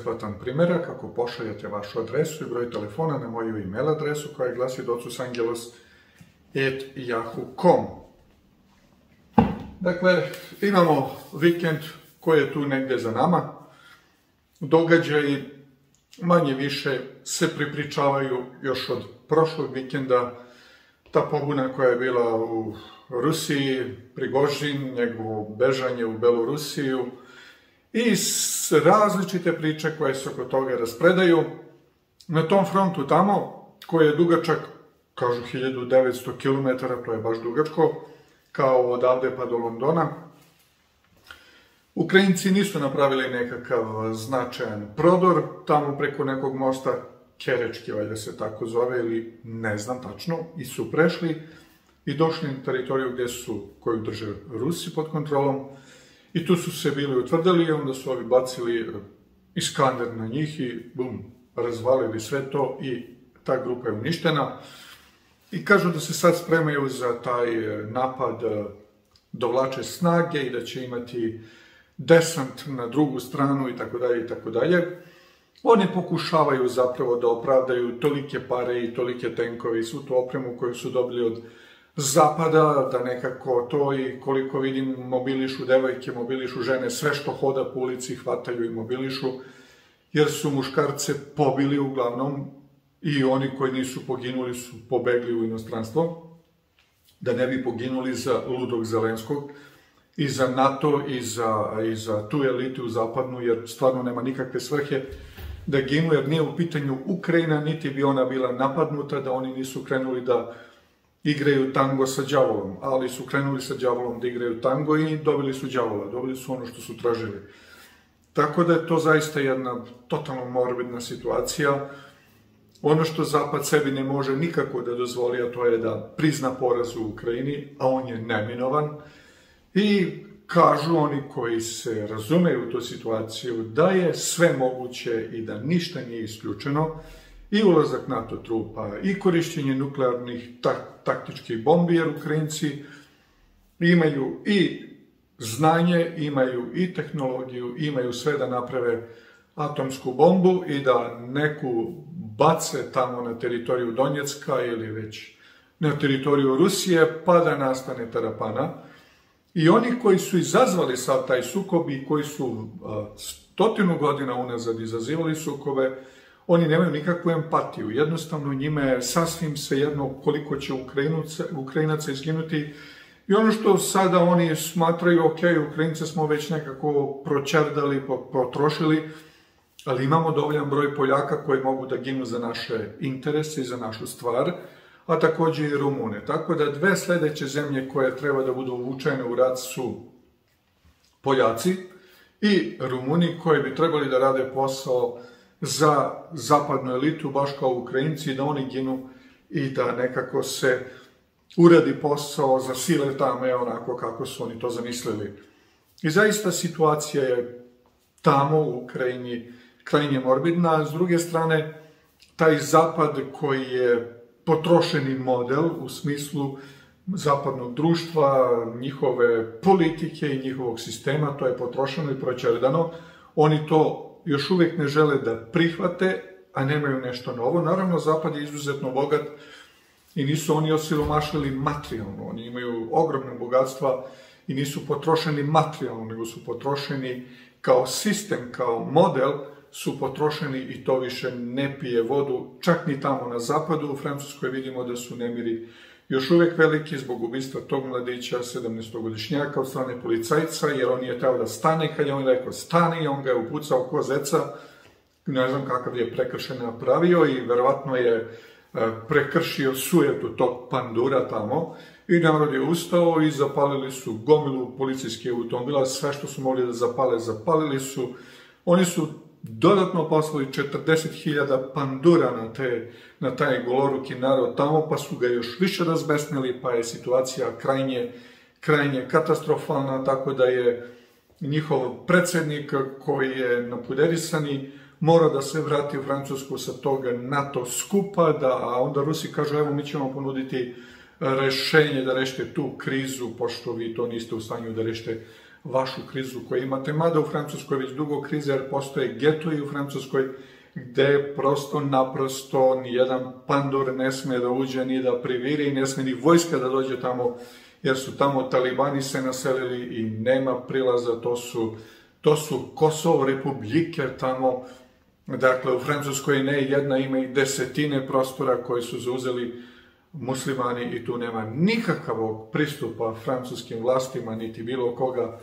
besplatan primjerak ako pošaljete vašu adresu i broj telefona na moju email adresu koja glasi docusangelos.yahoo.com Dakle, imamo vikend koji je tu negde za nama. Događaji manje više se pripričavaju još od prošlog vikenda. Ta pobuna koja je bila u Rusiji, Prigožin, njegovo bežanje u Belorusiju i različite priče koje se oko toga raspredaju. Na tom frontu tamo, koji je dugačak, kažu 1900 km, to je baš dugačko, kao odavde pa do Londona, Ukrajinci nisu napravili nekakav značajan prodor tamo preko nekog mosta, Kerečki, valjda se tako zove, ili ne znam tačno, i su prešli i došli na teritoriju gde su, koju drže Rusi pod kontrolom, i tu su se bili utvrdili i onda su ovi bacili iskander na njih i bum, razvalili sve to i ta grupa je uništena. I kažu da se sad spremaju za taj napad, dovlače snage i da će imati desant na drugu stranu i tako dalje i tako dalje. Oni pokušavaju zapravo da opravdaju tolike pare i tolike tenkove i svu tu opremu koju su dobili od zapada, da nekako to i koliko vidim mobilišu devojke, mobilišu žene, sve što hoda po ulici hvataju i mobilišu, jer su muškarce pobili uglavnom i oni koji nisu poginuli su pobegli u inostranstvo, da ne bi poginuli za ludog Zelenskog, i za NATO i za, i za tu elitu zapadnu, jer stvarno nema nikakve svrhe da ginu, jer nije u pitanju Ukrajina, niti bi ona bila napadnuta, da oni nisu krenuli da igraju tango sa đavolom, ali su krenuli sa đavolom da igraju tango i dobili su đavola, dobili su ono što su tražili. Tako da je to zaista jedna totalno morbidna situacija. Ono što Zapad sebi ne može nikako da dozvoli, a to je da prizna poraz u Ukrajini, a on je neminovan, I kažu oni koji se razumeju u tu situaciju da je sve moguće i da ništa nije isključeno i ulazak NATO trupa i korišćenje nuklearnih tak, taktičkih bombi, jer Ukrajinci imaju i znanje, imaju i tehnologiju, imaju sve da naprave atomsku bombu i da neku bace tamo na teritoriju Donjecka ili već na teritoriju Rusije, pa da nastane terapana. I oni koji su izazvali sav taj sukob i koji su stotinu godina unazad izazivali sukobe, oni nemaju nikakvu empatiju. Jednostavno njime je sasvim svejedno koliko će Ukrajinaca, Ukrajinaca izginuti I ono što sada oni smatraju, ok, Ukrajince smo već nekako pročerdali, potrošili, ali imamo dovoljan broj Poljaka koji mogu da ginu za naše interese i za našu stvar, a takođe i Rumune. Tako da dve sledeće zemlje koje treba da budu uvučene u rat su Poljaci i Rumuni koji bi trebali da rade posao za zapadnu elitu, baš kao Ukrajinci, da oni ginu i da nekako se uradi posao za sile tame onako kako su oni to zamislili. I zaista situacija je tamo u Ukrajini krajnje morbidna, s druge strane taj zapad koji je potrošeni model u smislu zapadnog društva, njihove politike i njihovog sistema, to je potrošeno i proćerdano. Oni to još uvijek ne žele da prihvate, a nemaju nešto novo. Naravno, Zapad je izuzetno bogat i nisu oni osiromašili materijalno. Oni imaju ogromne bogatstva i nisu potrošeni materijalno, nego su potrošeni kao sistem, kao model su potrošeni i to više ne pije vodu, čak ni tamo na zapadu. U Francuskoj vidimo da su nemiri još uvek veliki zbog ubistva tog mladića, 17-godišnjaka od strane policajca, jer on je teo da stane, kad je on rekao stani, on ga je upucao ko zeca, ne znam kakav je prekršen napravio i verovatno je e, prekršio sujetu tog pandura tamo. I narod je ustao i zapalili su gomilu policijskih automobila, sve što su mogli da zapale, zapalili su. Oni su dodatno poslali 40.000 pandura na, te, na taj goloruki narod tamo, pa su ga još više razbesnili, pa je situacija krajnje, krajnje katastrofalna, tako da je njihov predsednik koji je napuderisani mora da se vrati u Francusku sa toga NATO skupa, da, a onda Rusi kažu evo mi ćemo ponuditi rešenje da rešite tu krizu, pošto vi to niste u stanju da rešite vašu krizu koju imate, mada u Francuskoj već dugo krize, jer postoje getoji u Francuskoj gde prosto naprosto nijedan pandur ne sme da uđe ni da priviri ne sme ni vojska da dođe tamo, jer su tamo talibani se naselili i nema prilaza, to su, to su Kosovo republike tamo, dakle u Francuskoj ne jedna ima i desetine prostora koji su zauzeli muslimani i tu nema nikakavog pristupa francuskim vlastima, niti bilo koga.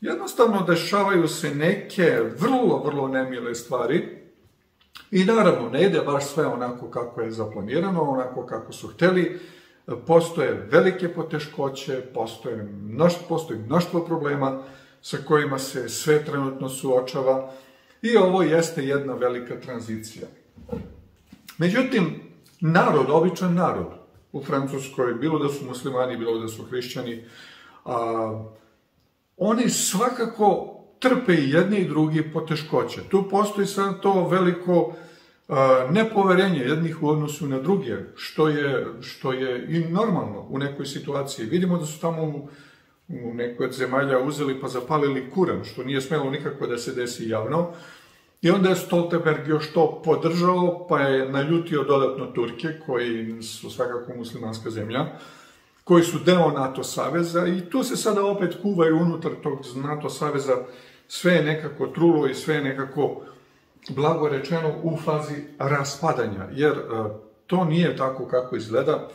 Jednostavno dešavaju se neke vrlo, vrlo nemile stvari i naravno ne ide baš sve onako kako je zaplanirano, onako kako su hteli. Postoje velike poteškoće, postoje mnoštvo, postoji mnoštvo problema sa kojima se sve trenutno suočava i ovo jeste jedna velika tranzicija. Međutim, narod, običan narod u Francuskoj, bilo da su muslimani, bilo da su hrišćani, a, oni svakako trpe i jedni i drugi poteškoće. Tu postoji sad to veliko nepoverenje jednih u odnosu na druge, što je, što je i normalno u nekoj situaciji. Vidimo da su tamo u, u nekoj od zemalja uzeli pa zapalili kuran, što nije smelo nikako da se desi javno, I onda je Stoltenberg još to podržao, pa je naljutio dodatno Turke, koji su svakako muslimanska zemlja, koji su deo NATO saveza i tu se sada opet kuvaju unutar tog NATO saveza sve je nekako trulo i sve je nekako blago rečeno u fazi raspadanja, jer e, to nije tako kako izgleda.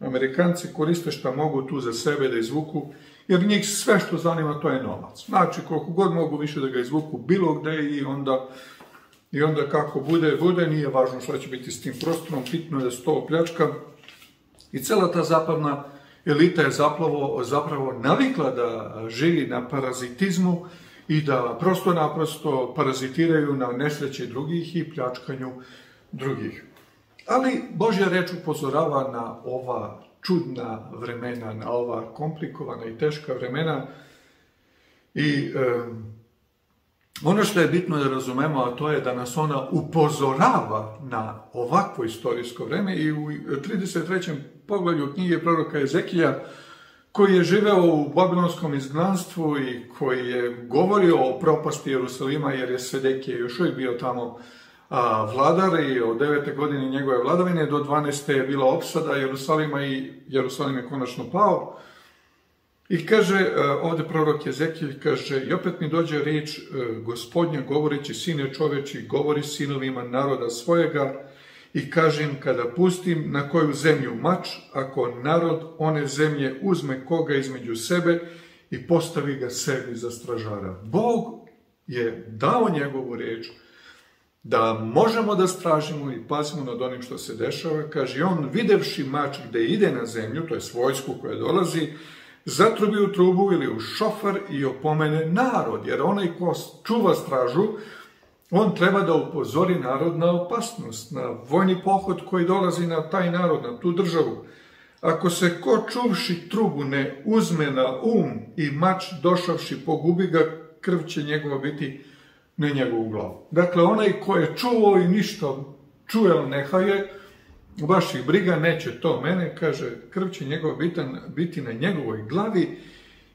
Amerikanci koriste šta mogu tu za sebe da izvuku, jer njih sve što zanima to je novac. Znači, koliko god mogu više da ga izvuku bilo gde i onda, i onda kako bude, bude, nije važno šta će biti s tim prostorom, bitno je da se to opljačka. I cela ta zapadna elita je zapravo, zapravo navikla da živi na parazitizmu i da prosto naprosto parazitiraju na nesreće drugih i pljačkanju drugih. Ali Božja reč upozorava na ova čudna vremena, na ova komplikovana i teška vremena. I e, ono što je bitno da razumemo, a to je da nas ona upozorava na ovakvo istorijsko vreme i u 33. poglavlju knjige proroka Ezekija, koji je živeo u babilonskom izgnanstvu i koji je govorio o propasti Jerusalima, jer je Sedekije još uvijek bio tamo a, vladar i od 9. godine njegove vladavine do 12. je bila opsada Jerusalima i Jerusalim je konačno pao. I kaže, e, ovde prorok Jezekijel kaže, i opet mi dođe riječ e, gospodnja govoreći, sine čoveči, govori sinovima naroda svojega i kažem, kada pustim na koju zemlju mač, ako narod one zemlje uzme koga između sebe i postavi ga sebi za stražara. Bog je dao njegovu riječ, da možemo da stražimo i pazimo nad onim što se dešava, kaže on, videvši mač gde ide na zemlju, to je svojsku koja dolazi, zatrubi u trubu ili u šofar i opomene narod, jer onaj ko čuva stražu, on treba da upozori narod na opasnost, na vojni pohod koji dolazi na taj narod, na tu državu. Ako se ko čuvši trubu ne uzme na um i mač došavši pogubi ga, krv će njegova biti na njegovu glavu. Dakle, onaj ko je čuo i ništa čuje, ali neha je, baš ih briga, neće to mene, kaže, krv će njegova bitan, biti na njegovoj glavi,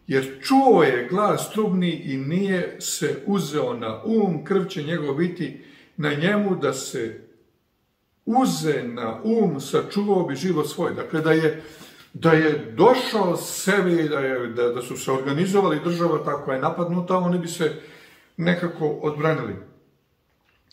jer čuo je glas trubni i nije se uzeo na um, krv će njegov biti na njemu da se uze na um, sačuvao bi život svoj. Dakle, da je, da je došao sebi, da, je, da, da su se organizovali država tako je napadnuta, oni bi se nekako odbranili.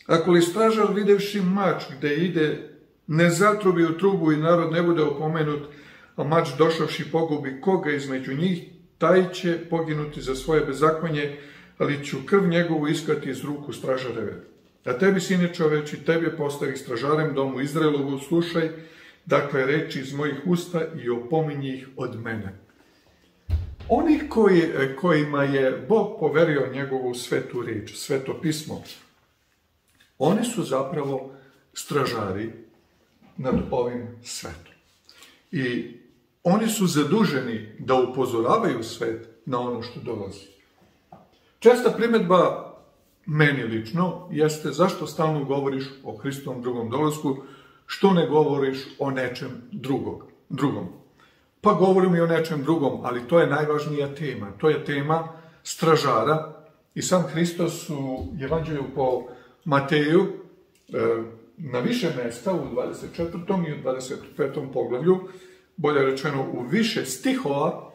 Ako li stražar videvši mač gde ide, ne zatrubi u trubu i narod ne bude opomenut, a mač došavši pogubi koga između njih, taj će poginuti za svoje bezakonje, ali ću krv njegovu iskati iz ruku stražareve. A tebi, sine čoveči, tebe postavi stražarem domu Izraelovu, slušaj, dakle, reči iz mojih usta i opominji ih od mene. Oni koji, e, kojima je Bog poverio njegovu svetu riječ, sveto pismo, oni su zapravo stražari nad ovim svetom. I oni su zaduženi da upozoravaju svet na ono što dolazi. Česta primetba meni lično jeste zašto stalno govoriš o Hristovom drugom dolazku, što ne govoriš o nečem drugog, drugom. Pa govorim i o nečem drugom, ali to je najvažnija tema. To je tema stražara i sam Hristos u Evanđelju po Mateju e, na više mesta u 24. i u 25. poglavlju, bolje rečeno u više stihova,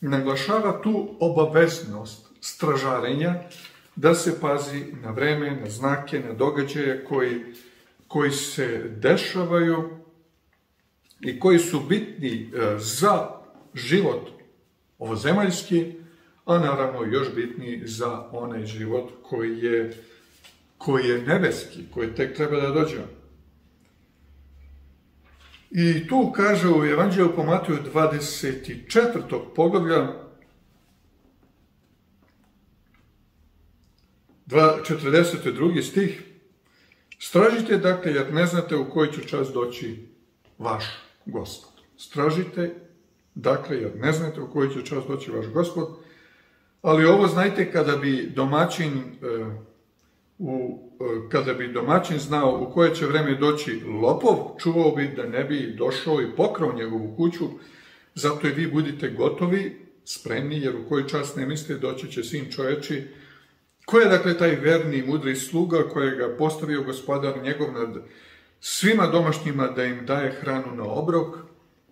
naglašava tu obaveznost stražarenja da se pazi na vreme, na znake, na događaje koji, koji se dešavaju i koji su bitni e, za život ovozemaljski, a naravno još bitniji za onaj život koji je, koji je nebeski, koji tek treba da dođe. I tu kaže u Evanđelju po Mateju 24. poglavlja 42. stih Stražite, dakle, jer ne znate u koji će čas doći vaš gospod. Stražite, dakle, jer ne znate u koji će čas doći vaš gospod, ali ovo znajte kada bi domaćin e, u, e, kada bi domaćin znao u koje će vreme doći lopov, čuvao bi da ne bi došao i pokrao njegovu kuću, zato i vi budite gotovi, spremni, jer u koji čas ne mislite doći će sin čoveči, Ko je dakle taj verni i mudri sluga kojega postavio gospodar njegov nad svima domašnjima da im daje hranu na obrok?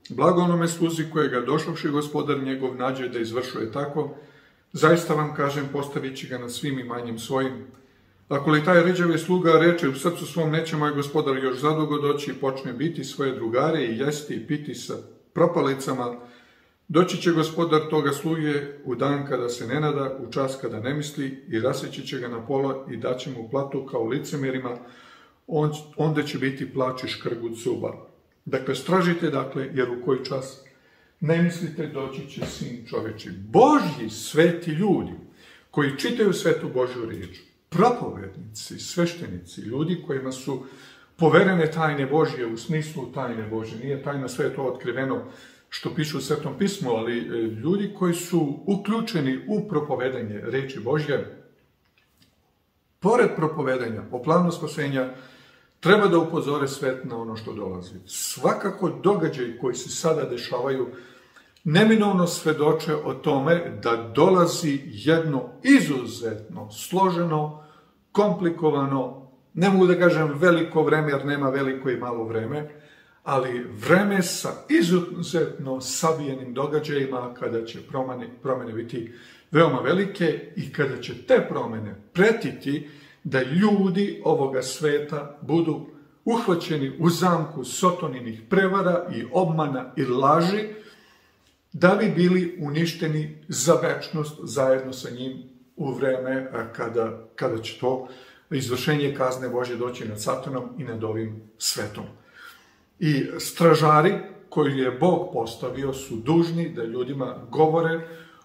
Blago onome sluzi kojega došavši gospodar njegov nađe da izvršuje tako, zaista vam kažem postavit će ga na svim imanjem svojim. Ako li taj ređavi sluga reče u srcu svom neće moj gospodar još zadugo doći i počne biti svoje drugare i jesti i piti sa propalicama, Doći će gospodar toga sluge u dan kada se ne nada, u čas kada ne misli i raseći će ga na pola i daće mu platu kao licemerima, on, onda će biti plač i škrgut zuba. Dakle, stražite, dakle, jer u koji čas ne mislite doći će sin čoveči. Božji sveti ljudi koji čitaju svetu Božju riječ, propovednici, sveštenici, ljudi kojima su poverene tajne Božje u smislu tajne Božje, nije tajna sve to otkriveno što pišu u Svetom pismu, ali e, ljudi koji su uključeni u propovedanje reči Božje, pored propovedanja o planu spasenja, treba da upozore svet na ono što dolazi. Svakako događaj koji se sada dešavaju neminovno svedoče o tome da dolazi jedno izuzetno složeno, komplikovano, ne mogu da kažem veliko vreme, jer nema veliko i malo vreme, ali vreme sa izuzetno sabijenim događajima kada će promene, promene biti veoma velike i kada će te promene pretiti da ljudi ovoga sveta budu uhvaćeni u zamku sotoninih prevara i obmana i laži, da bi bili uništeni za večnost zajedno sa njim u vreme kada, kada će to izvršenje kazne Bože doći nad Satanom i nad ovim svetom. I stražari koji je Bog postavio su dužni da ljudima govore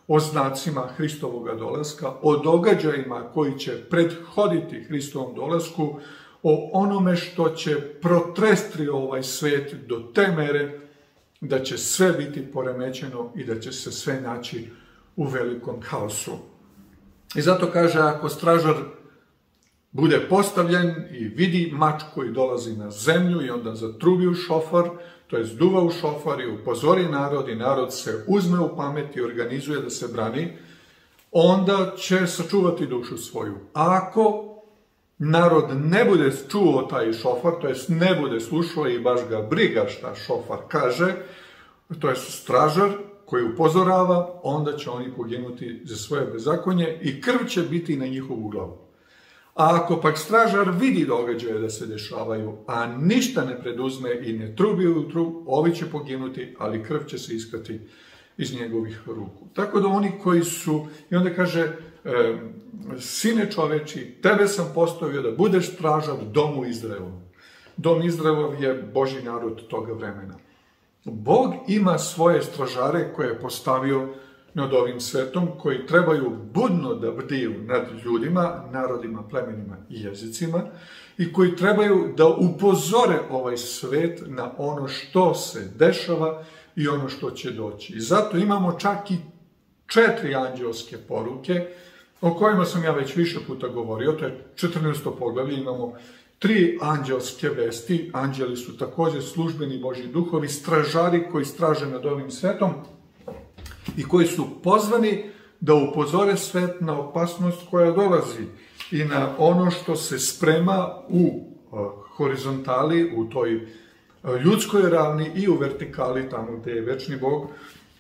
o znacima Hristovoga dolaska, o događajima koji će prethoditi Hristovom dolasku, o onome što će protrestri ovaj svet do te mere da će sve biti poremećeno i da će se sve naći u velikom haosu. I zato kaže, ako stražar bude postavljen i vidi mač koji dolazi na zemlju i onda zatrubi u šofar, to je zduva u šofar i upozori narod i narod se uzme u pamet i organizuje da se brani, onda će sačuvati dušu svoju. Ako narod ne bude čuo taj šofar, to jest ne bude slušao i baš ga briga šta šofar kaže, to je stražar koji upozorava, onda će oni poginuti za svoje bezakonje i krv će biti na njihovu glavu. A ako pak stražar vidi događaje da se dešavaju, a ništa ne preduzme i ne trubi u trub, ovi će poginuti, ali krv će se iskati iz njegovih ruku. Tako da oni koji su, i onda kaže, sine čoveči, tebe sam postavio da budeš stražar domu Izraelu. Dom Izraelov je Boži narod toga vremena. Bog ima svoje stražare koje je postavio nad ovim svetom, koji trebaju budno da bdiju nad ljudima, narodima, plemenima i jezicima, i koji trebaju da upozore ovaj svet na ono što se dešava i ono što će doći. I zato imamo čak i četiri anđelske poruke, o kojima sam ja već više puta govorio, to je 14. poglavlje, imamo tri anđelske vesti, anđeli su takođe službeni Boži duhovi, stražari koji straže nad ovim svetom, i koji su pozvani da upozore svet na opasnost koja dolazi i na ono što se sprema u horizontali, u toj ljudskoj ravni i u vertikali, tamo gde je večni Bog.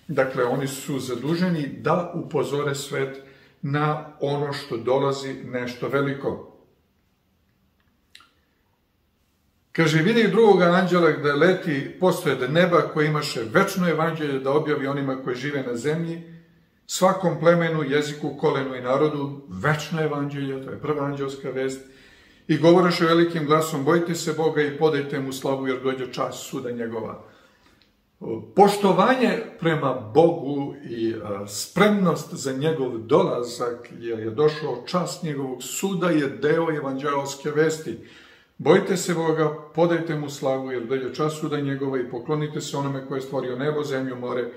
Dakle, oni su zaduženi da upozore svet na ono što dolazi nešto veliko. Kaže, vidi drugog anđela gde leti posred neba koji imaše večno evanđelje da objavi onima koji žive na zemlji, svakom plemenu, jeziku, kolenu i narodu, večno evanđelje, to je prva anđelska vest, i govoreše velikim glasom, bojte se Boga i podajte mu slavu jer dođe čas suda njegova. Poštovanje prema Bogu i spremnost za njegov dolazak, jer je došao čas njegovog suda, je deo evanđelske vesti. Bojte se Boga, podajte mu slavu, jer dođe čas suda njegova i poklonite se onome koje je stvorio nebo, zemlju, more,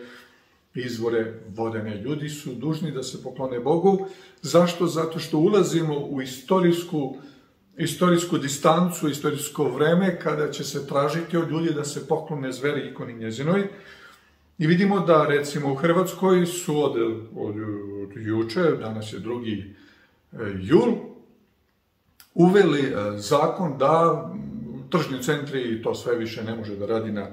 izvore vodene. Ljudi su dužni da se poklone Bogu. Zašto? Zato što ulazimo u istorijsku, istorijsku distancu, istorijsko vreme kada će se tražiti od ljudi da se poklone zveri ikoni njezinoj. I vidimo da recimo u Hrvatskoj su od, od, od juče, danas je drugi e, jul, uveli e, zakon da tržni centri to sve više ne može da radi na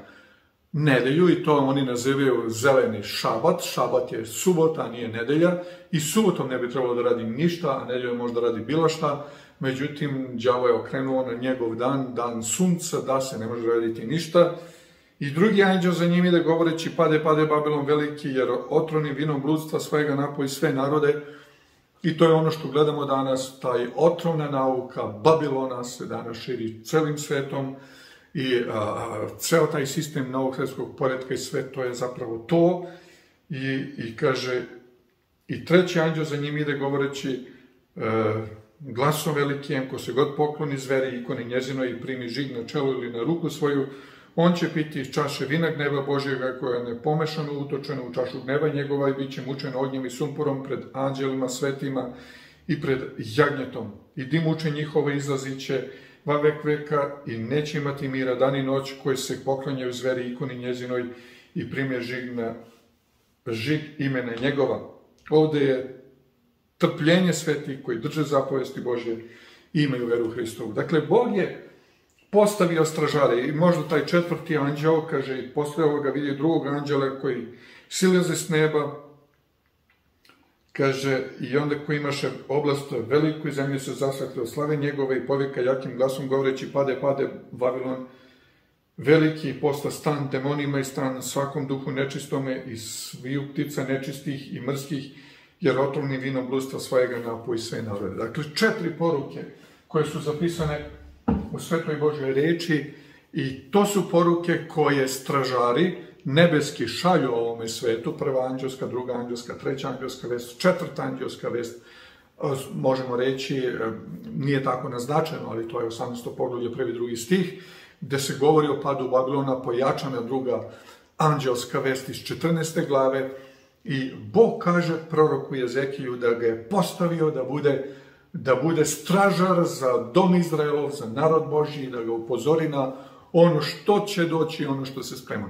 nedelju i to oni nazivaju zeleni šabat. Šabat je subota, nije nedelja i subotom ne bi trebalo da radi ništa, a nedeljom možda radi bilo šta. Međutim, đavo je okrenuo na njegov dan, dan sunca, da se ne može raditi ništa. I drugi anđel za njim ide govoreći, pade, pade Babilon veliki, jer otroni vinom bludstva svega napoji sve narode. I to je ono što gledamo danas, taj otrovna nauka Babilona se danas širi celim svetom i a, ceo taj sistem novog svetskog poredka i sve to je zapravo to. I, i kaže, i treći anđel za njim ide govoreći, e, glasom velikijem, ko se god pokloni zveri ikoni njezino i primi žig na čelo ili na ruku svoju, on će piti iz čaše vina gneva Božjega koja je nepomešano utočena u čašu gneva njegova i bit će mučen ognjem i sumporom pred anđelima svetima i pred jagnjetom. I dim muče njihova izlazit će va vek veka i neće imati mira dan i noć koji se poklanjaju zveri ikoni njezinoj i prime žig na žig imena njegova. Ovde je trpljenje sveti koji drže zapovesti Božje i imaju veru Hristovu. Dakle, Bog je postavio stražare i možda taj četvrti anđeo, kaže, i posle ovoga vidi drugog anđela koji silaze s neba, kaže, i onda koji imaše oblast veliku i zemlje se od slave njegove i povika jakim glasom govoreći pade, pade Vavilon, veliki posta stan demonima i stan svakom duhu nečistome i sviju ptica nečistih i mrskih, jer otrovni vino blustva svojega napoji sve narode. Dakle, četiri poruke koje su zapisane u Svetoj Božoj reči i to su poruke koje stražari nebeski šalju ovome svetu, prva anđelska, druga anđelska, treća anđelska vest, četvrta anđelska vest, možemo reći, e, nije tako naznačeno, ali to je 18. poglavlje, prvi drugi stih, gde se govori o padu Babilona, pojačana druga anđelska vest iz 14. glave, i Bog kaže proroku Jezekiju da ga je postavio da bude da bude stražar za dom Izraelov, za narod Božji, da ga upozori na ono što će doći, ono što se sprema.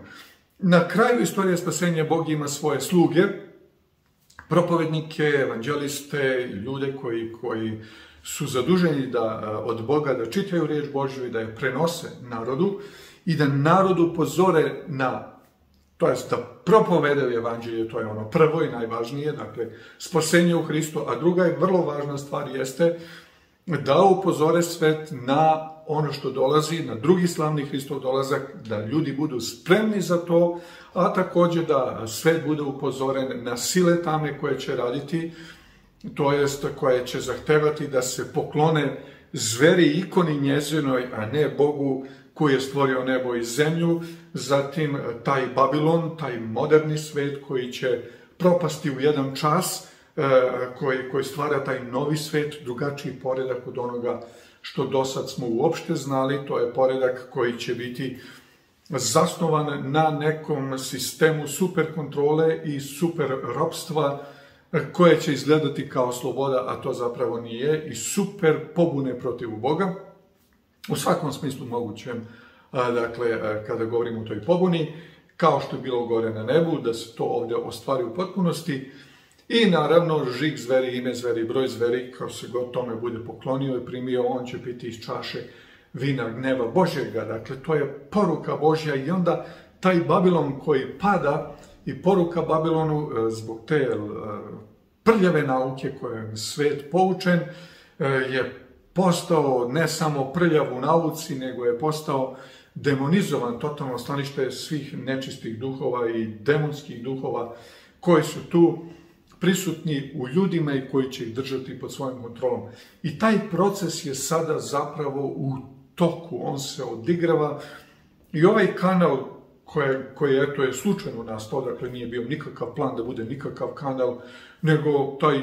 Na kraju istorije spasenja Bog ima svoje sluge, propovednike, evanđeliste, ljude koji, koji su zaduženi da, od Boga da čitaju riječ Božju i da je prenose narodu i da narodu pozore na to jest da propovedaju evanđelje, to je ono prvo i najvažnije, dakle, spasenje u Hristu, a druga je vrlo važna stvar jeste da upozore svet na ono što dolazi, na drugi slavni Hristov dolazak, da ljudi budu spremni za to, a takođe da svet bude upozoren na sile tame koje će raditi, to jest koje će zahtevati da se poklone zveri ikoni njezinoj, a ne Bogu koji je stvorio nebo i zemlju, zatim e, taj Babilon, taj moderni svet koji će propasti u jedan čas, e, koji, koji stvara taj novi svet, drugačiji poredak od onoga što do sad smo uopšte znali, to je poredak koji će biti zasnovan na nekom sistemu super kontrole i super ropstva, e, koje će izgledati kao sloboda, a to zapravo nije, i super pobune protiv Boga, u svakom smislu mogućem, dakle, kada govorimo o toj pobuni, kao što je bilo gore na nebu, da se to ovde ostvari u potpunosti. I naravno, žig zveri, ime zveri, broj zveri, kao se god tome bude poklonio i primio, on će piti iz čaše vina gneva Božjega. Dakle, to je poruka Božja i onda taj Babilon koji pada i poruka Babilonu e, zbog te e, prljave nauke koje je svet poučen, e, je postao ne samo prljav u nauci, nego je postao demonizovan totalno stanište svih nečistih duhova i demonskih duhova koji su tu prisutni u ljudima i koji će ih držati pod svojom kontrolom. I taj proces je sada zapravo u toku, on se odigrava i ovaj kanal koje, koji eto je slučajno nastao, dakle nije bio nikakav plan da bude nikakav kanal, nego taj,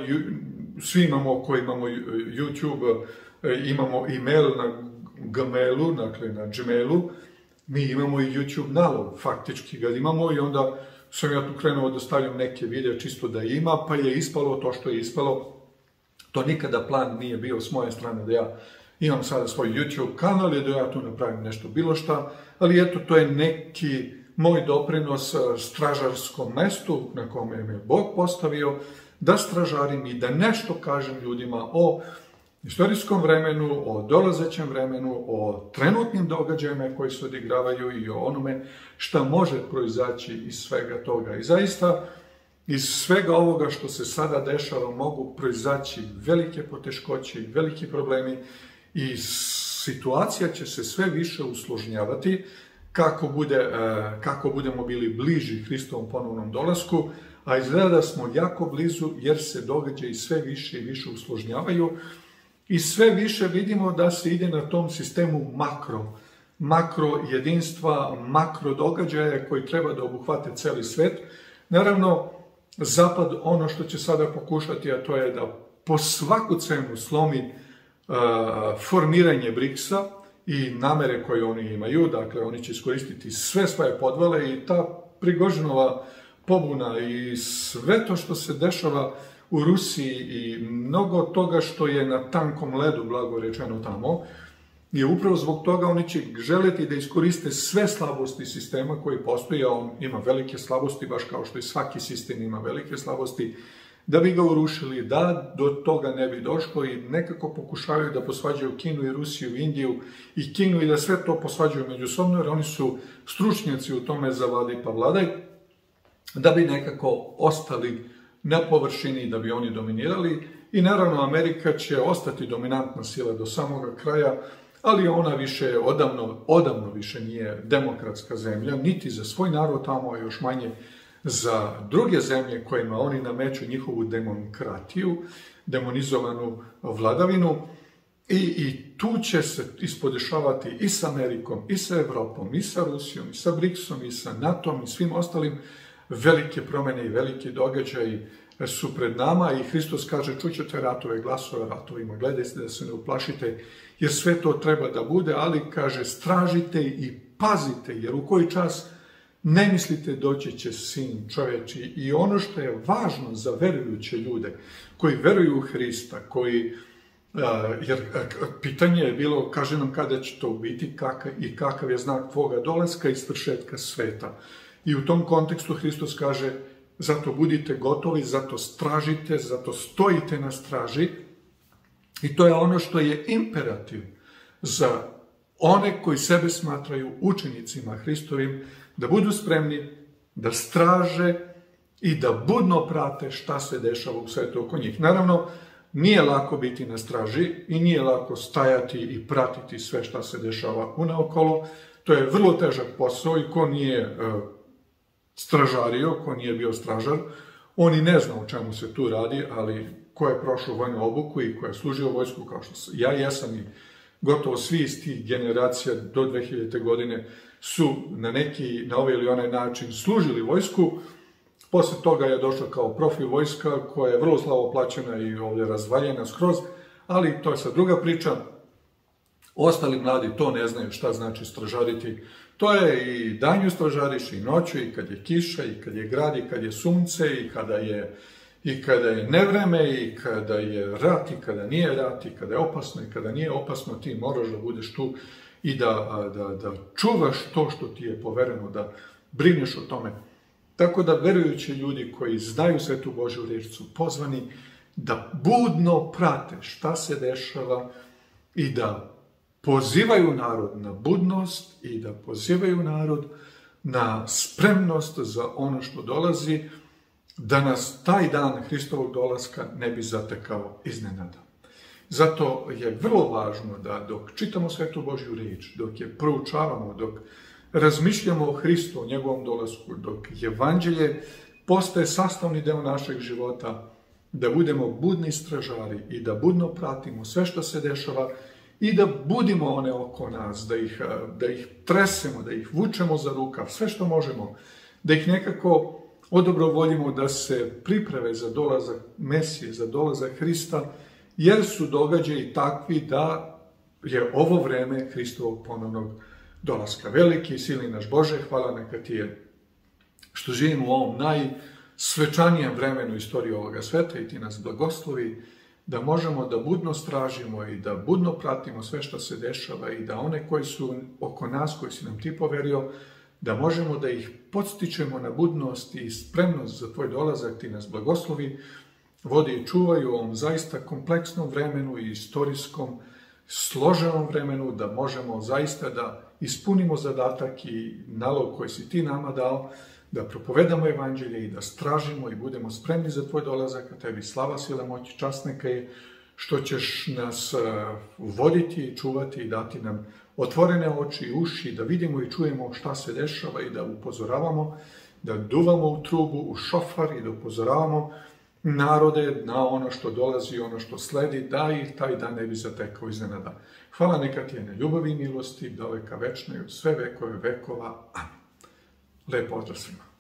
svi imamo koji imamo YouTube, imamo e-mail na Gmailu, dakle na Gmailu, mi imamo i YouTube nalog, faktički ga imamo i onda sam ja tu krenuo da stavljam neke videe čisto da ima, pa je ispalo to što je ispalo. To nikada plan nije bio s moje strane da ja imam sada svoj YouTube kanal i da ja tu napravim nešto bilo šta, ali eto, to je neki moj doprinos stražarskom mestu na kome me Bog postavio, da stražarim i da nešto kažem ljudima o istorijskom vremenu, o dolazećem vremenu, o trenutnim događajima koji se odigravaju i o onome šta može proizaći iz svega toga. I zaista, iz svega ovoga što se sada dešava mogu proizaći velike poteškoće i veliki problemi i situacija će se sve više usložnjavati kako, bude, e, kako budemo bili bliži Hristovom ponovnom dolasku, a izgleda da smo jako blizu jer se događaji sve više i više usložnjavaju i sve više vidimo da se ide na tom sistemu makro, makro jedinstva, makro događaja koji treba da obuhvate celi svet. Naravno, Zapad ono što će sada pokušati, a to je da po svaku cenu slomi formiranje BRICS-a i namere koje oni imaju, dakle oni će iskoristiti sve svoje podvale i ta Prigožinova pobuna i sve to što se dešava u Rusiji i mnogo toga što je na tankom ledu, blago rečeno tamo, je upravo zbog toga oni će želeti da iskoriste sve slabosti sistema koji postoji, a on ima velike slabosti, baš kao što i svaki sistem ima velike slabosti, da bi ga urušili, da do toga ne bi došlo i nekako pokušavaju da posvađaju Kinu i Rusiju, Indiju i Kinu i da sve to posvađaju međusobno, jer oni su stručnjaci u tome za vladi pa vladaj, da bi nekako ostali na površini, da bi oni dominirali i naravno Amerika će ostati dominantna sila do samoga kraja, ali ona više odavno, odavno više nije demokratska zemlja, niti za svoj narod tamo, a još manje za druge zemlje kojima oni nameću njihovu demokratiju, demonizovanu vladavinu, I, I tu će se ispodešavati i sa Amerikom, i sa Evropom, i sa Rusijom, i sa BRICS-om, i sa NATO-om, i svim ostalim velike promene i veliki događaji su pred nama i Hristos kaže čućete ratove, glasove ratovima, gledajte da se ne uplašite, jer sve to treba da bude, ali kaže stražite i pazite, jer u koji čas Ne mislite doći će sin čoveči i ono što je važno za verujuće ljude koji veruju u Hrista, koji jer pitanje je bilo, kaže nam kada će to biti kakav, i kakav je znak tvoga dolaska i svršetka sveta. I u tom kontekstu Hristos kaže, zato budite gotovi, zato stražite, zato stojite na straži. I to je ono što je imperativ za one koji sebe smatraju učenicima Hristovim, da budu spremni, da straže i da budno prate šta se dešava u svetu oko njih. Naravno, nije lako biti na straži i nije lako stajati i pratiti sve šta se dešava unaokolo. To je vrlo težak posao i ko nije uh, stražario, ko nije bio stražar, on i ne zna o čemu se tu radi, ali ko je prošao vojnu obuku i ko je služio vojsku, kao što ja jesam i gotovo svi iz tih generacija do 2000. godine su na neki, na ovaj ili onaj način služili vojsku. Posle toga je došla kao profi vojska koja je vrlo slavo plaćena i ovdje razvaljena skroz, ali to je sad druga priča. Ostali mladi to ne znaju šta znači stražariti. To je i danju stražariš i noću i kad je kiša i kad je grad i kad je sunce i kada je i kada je nevreme i kada je rat i kada nije rat i kada je opasno i kada nije opasno, ti moraš da budeš tu i da, da, da čuvaš to što ti je povereno, da brineš o tome. Tako da verujući ljudi koji znaju svetu Božju riječ su pozvani da budno prate šta se dešava i da pozivaju narod na budnost i da pozivaju narod na spremnost za ono što dolazi, da nas taj dan Hristovog dolaska ne bi zatekao iznenada. Zato je vrlo važno da dok čitamo svetu Božju riječ, dok je proučavamo, dok razmišljamo o Hristu, o njegovom dolasku, dok evanđelje postaje sastavni deo našeg života, da budemo budni stražari i da budno pratimo sve što se dešava i da budimo one oko nas, da ih, da ih tresemo, da ih vučemo za rukav, sve što možemo, da ih nekako odobrovoljimo da se priprave za dolazak Mesije, za dolazak Hrista, jer su događaji takvi da je ovo vreme Hristovog ponovnog dolaska. Veliki i silni naš Bože, hvala neka ti je što živimo u ovom najsvečanijem vremenu istorije ovoga sveta i ti nas blagoslovi, da možemo da budno stražimo i da budno pratimo sve što se dešava i da one koji su oko nas, koji si nam ti poverio, da možemo da ih podstičemo na budnost i spremnost za tvoj dolazak, ti nas blagoslovi, vodi i čuvaju u ovom zaista kompleksnom vremenu i istorijskom, složenom vremenu, da možemo zaista da ispunimo zadatak i nalog koji si ti nama dao, da propovedamo evanđelje i da stražimo i budemo spremni za tvoj dolazak, a tebi slava, sila, moć, čast neka je, što ćeš nas voditi i čuvati i dati nam otvorene oči i uši, da vidimo i čujemo šta se dešava i da upozoravamo, da duvamo u trubu, u šofar i da upozoravamo narode na ono što dolazi, ono što sledi, da ih taj dan ne bi zatekao iznenada. Hvala neka ti je na ljubavi i milosti, da veka večna i u sve vekove vekova. Amen. lei a acima.